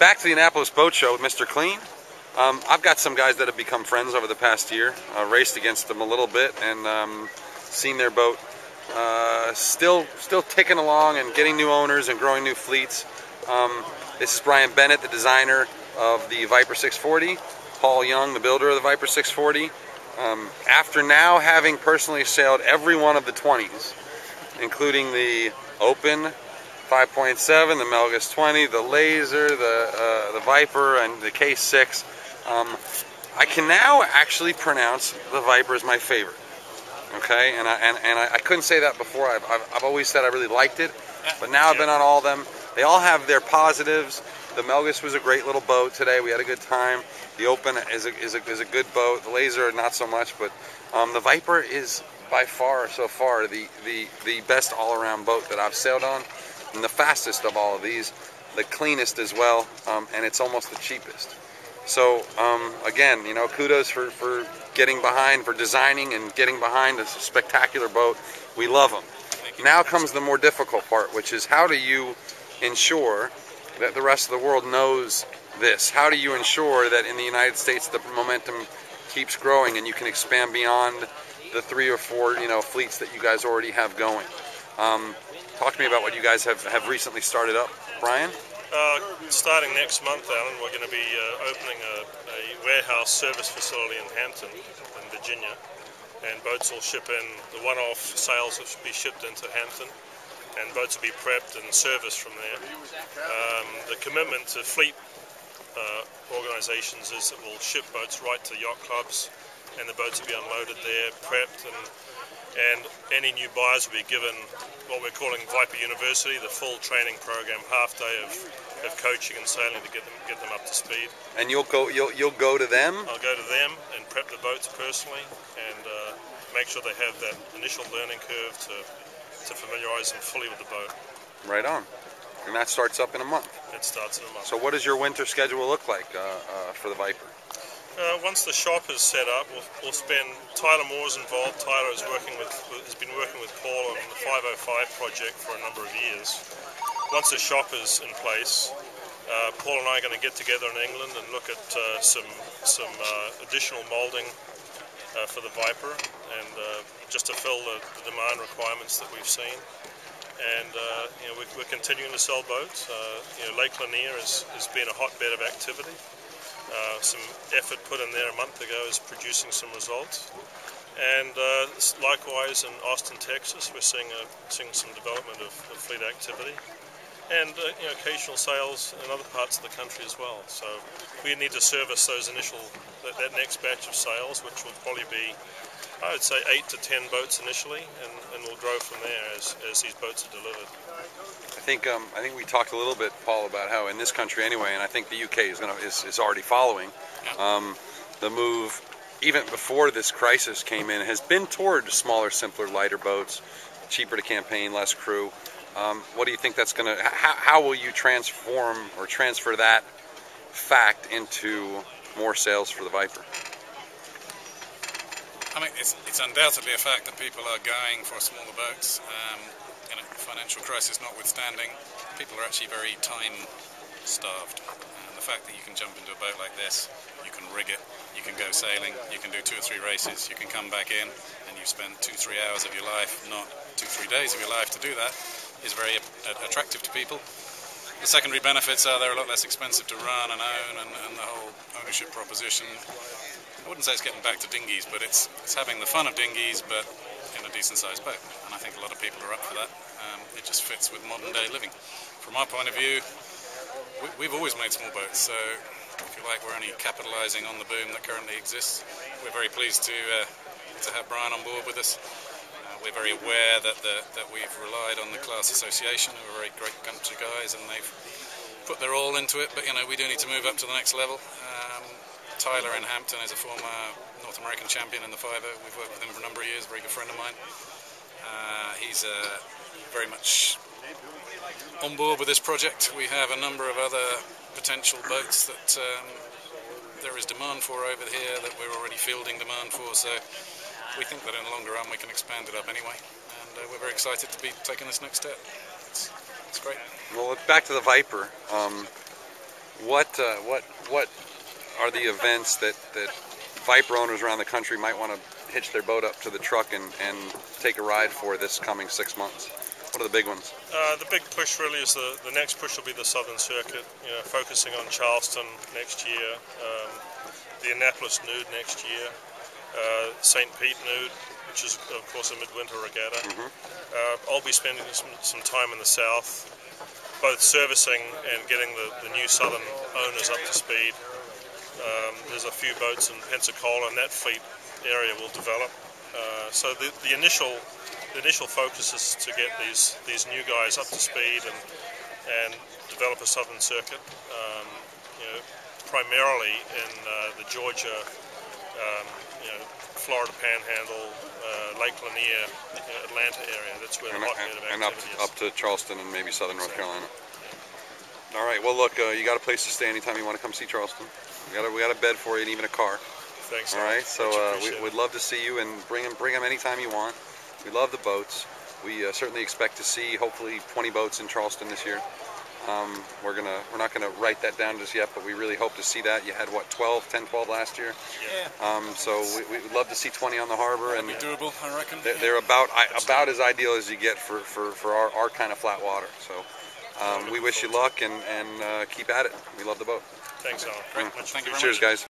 back to the Annapolis Boat Show with Mr. Clean. Um, I've got some guys that have become friends over the past year. Uh, raced against them a little bit and um, seen their boat uh, still still ticking along and getting new owners and growing new fleets. Um, this is Brian Bennett, the designer of the Viper 640. Paul Young, the builder of the Viper 640. Um, after now having personally sailed every one of the 20s, including the Open 5.7, the Melges 20, the Laser, the uh, the Viper, and the K6. Um, I can now actually pronounce the Viper as my favorite. Okay, and I and, and I, I couldn't say that before. I've, I've, I've always said I really liked it, but now I've been on all of them. They all have their positives. The Melges was a great little boat today. We had a good time. The Open is a, is a, is a good boat. The Laser, not so much, but um, the Viper is by far, so far, the, the, the best all-around boat that I've sailed on and the fastest of all of these, the cleanest as well, um, and it's almost the cheapest. So um, again, you know, kudos for, for getting behind, for designing and getting behind a spectacular boat. We love them. Now comes the more difficult part, which is how do you ensure that the rest of the world knows this? How do you ensure that in the United States the momentum keeps growing and you can expand beyond the three or four, you know, fleets that you guys already have going? Um, Talk to me about what you guys have, have recently started up. Brian? Uh, starting next month, Alan, we're going to be uh, opening a, a, warehouse service facility in Hampton, in Virginia. And boats will ship in, the one-off sales will be shipped into Hampton. And boats will be prepped and serviced from there. Um, the commitment to fleet uh, organizations is that we'll ship boats right to yacht clubs and the boats will be unloaded there, prepped, and and any new buyers will be given what we're calling Viper University, the full training program, half day of, of coaching and sailing to get them get them up to speed. And you'll go you'll you'll go to them. I'll go to them and prep the boats personally and uh, make sure they have that initial learning curve to to familiarise them fully with the boat. Right on. And that starts up in a month. It starts in a month. So what does your winter schedule look like uh, uh, for the Viper? Uh, once the shop is set up, we'll, we'll spend. Tyler Moore's involved. Tyler is working with, has been working with Paul on the 505 project for a number of years. Once the shop is in place, uh, Paul and I are going to get together in England and look at uh, some some uh, additional moulding uh, for the Viper, and uh, just to fill the, the, demand requirements that we've seen. And you know, we're, we're, continuing to sell boats. you know, Lake Lanier has, has been a hotbed of activity. Uh, some effort put in there a month ago is producing some results. And uh, likewise in Austin, Texas, we're seeing, a, seeing some development of, of fleet activity and uh, you know, occasional sales in other parts of the country as well. So we need to service those initial, that, that, next batch of sales, which will probably be, I would say, eight to ten boats initially, and, and we'll grow from there as, as these boats are delivered. I think um, I think we talked a little bit, Paul, about how in this country anyway, and I think the UK is going to is, is already following um, the move. Even before this crisis came in, has been toward smaller, simpler, lighter boats, cheaper to campaign, less crew. Um, what do you think that's going to? How, how will you transform or transfer that fact into more sales for the Viper? I mean, it's, it's undoubtedly a fact that people are going for smaller boats. Um, you know, financial crisis notwithstanding, people are actually very time starved. And the fact that you can jump into a boat like this, you can rig it, you can go sailing, you can do two or three races, you can come back in, and you spend two, three hours of your life, not two, three days of your life to do that, is very attractive to people. The secondary benefits are they're a lot less expensive to run and own, and, and the whole ownership proposition. I wouldn't say it's getting back to dinghies, but it's, it's having the fun of dinghies, but in a decent sized boat. And I think a lot of people are up for that. Um, it just fits with modern day living. From our point of view, we, have always made small boats, so if you like, we're only capitalising on the boom that currently exists. We're very pleased to uh, to have Brian on board with us. We're very aware that the, that we've relied on the class association, who are very great country guys, and they've put their all into it. But you know, we do need to move up to the next level. Um, Tyler in Hampton is a former North American champion in the 5 We've worked with him for a number of years, very good friend of mine. Uh, he's uh, very much on board with this project. We have a number of other potential boats that um, there is demand for over here that we're already fielding demand for. So we think that in the longer run we can expand it up anyway. And uh, we're very excited to be taking this next step. It's, it's great. Well, back to the Viper. Um, what uh, what what are the events that that Viper owners around the country might want to hitch their boat up to the truck and, and take a ride for this coming six months? What are the big ones? Uh, the big push really is the, the next push will be the Southern Circuit, you know, focusing on Charleston next year, um, the Annapolis NOOD next year, uh, St. Pete NOOD, which is of course a midwinter regatta. Uh, I'll be spending some, some time in the south, both servicing and getting the, the new Southern owners up to speed. Um, there's a few boats in Pensacola, and that fleet area will develop. Uh, so the, the initial the initial focus is to get these these new guys up to speed and and develop a southern circuit. Um, you know, primarily in uh, the Georgia, um, you know, Florida Panhandle, uh, Lake Lanier, know, Atlanta area. That's where And, the hotbed of and up activity up to Charleston and maybe southern North Carolina. All right. Well, look, uh, you got a place to stay anytime you want to come see Charleston. We got a, we got a bed for you and even a car. Thanks. All right. So uh, we, we'd love to see you and bring them bring them anytime you want. We love the boats. We uh, certainly expect to see hopefully 20 boats in Charleston this year. Um, we're gonna we're not gonna write that down just yet, but we really hope to see that. You had what 12, 10, 12 last year. Yeah. Um, so we, we would love to see 20 on the harbor, and Be doable, I reckon. they're, they're about I, about as ideal as you get for, for, for our, our kind of flat water. So um, we wish you luck and, and uh, keep at it. We love the boat. Thanks, all. Great. Much Thank you very appreciated. Cheers, guys.